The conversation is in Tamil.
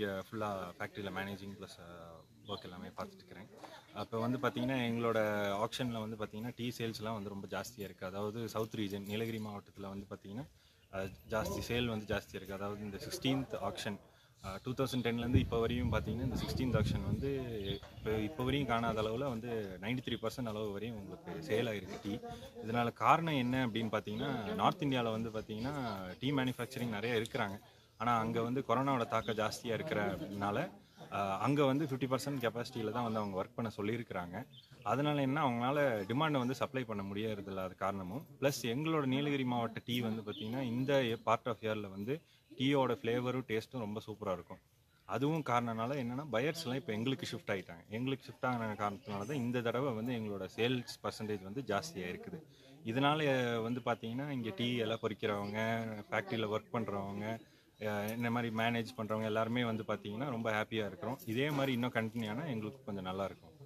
இங்கே ஃபுல்லாக ஃபேக்ட்ரியில் மேனேஜிங் ப்ளஸ் ஒர்க் எல்லாமே பார்த்துட்டு இருக்கிறேன். அப்போ வந்து பார்த்தீங்கன்னா எங்களோட ஆப்ஷனில் வந்து பார்த்தீங்கன்னா டீ சேல்ஸ்லாம் வந்து ரொம்ப ஜாஸ்தியாக இருக்குது அதாவது சவுத் ரீஜன் நீலகிரி மாவட்டத்தில் வந்து பார்த்தீங்கன்னா ஜாஸ்தி சேல் வந்து ஜாஸ்தியாக இருக்குது அதாவது இந்த சிக்ஸ்டீன்த் ஆக்ஷன் டூ தௌசண்ட் டென்லேருந்து இப்போ வரையும் பார்த்தீங்கன்னா இந்த சிக்ஸ்டீன்த் ஆக்ஷன் வந்து இப்போ இப்போ வரையும் காணாத அளவில் வந்து நைன்டி த்ரீ பர்சன்ட் அளவு வரையும் உங்களுக்கு சேல் ஆகிருக்கு டீ இதனால் காரணம் என்ன அப்படின்னு பார்த்தீங்கன்னா நார்த் இந்தியாவில் வந்து பார்த்தீங்கன்னா டீ மேனுஃபேக்சரிங் நிறைய இருக்கிறாங்க. ஆனால் அங்கே வந்து கொரோனாவோட தாக்கம் ஜாஸ்தியாக இருக்கிறனால அங்கே வந்து ஃபிஃப்டி பர்சன்ட் கெப்பாசிட்டியில் தான் வந்து அவங்க ஒர்க் பண்ண சொல்லியிருக்கிறாங்க. அதனால என்ன அவங்களால டிமாண்டை வந்து சப்ளை பண்ண முடியறது இல்லாத காரணமும் ப்ளஸ் எங்களோட நீலகிரி மாவட்ட டீ வந்து பார்த்திங்கன்னா இந்த பார்ட் ஆஃப் இயரில் வந்து டீயோட ஃப்ளேவரும் டேஸ்ட்டும் ரொம்ப சூப்பராக இருக்கும். அதுவும் காரணனால என்னென்னா பயர்ஸ்லாம் இப்போ எங்களுக்கு ஷிஃப்ட் ஆகிட்டாங்க எங்களுக்கு ஷிஃப்ட் ஆகின காரணத்தினால தான் இந்த தடவை வந்து எங்களோட சேல்ஸ் பர்சன்டேஜ் வந்து ஜாஸ்தியாக இருக்குது. இதனால வந்து பார்த்தீங்கன்னா இங்கே டீ எல்லாம் பொறிக்கிறவங்க ஃபேக்ட்ரியில் ஒர்க் பண்ணுறவங்க இந்த மாதிரி மேனேஜ் பண்ணுறவங்க எல்லாருமே வந்து பார்த்தீங்கன்னா ரொம்ப ஹாப்பியாக இருக்கிறோம். இதே மாதிரி இன்னும் கண்டினியூ ஆனால் எங்களுக்கு கொஞ்சம் நல்லாயிருக்கும்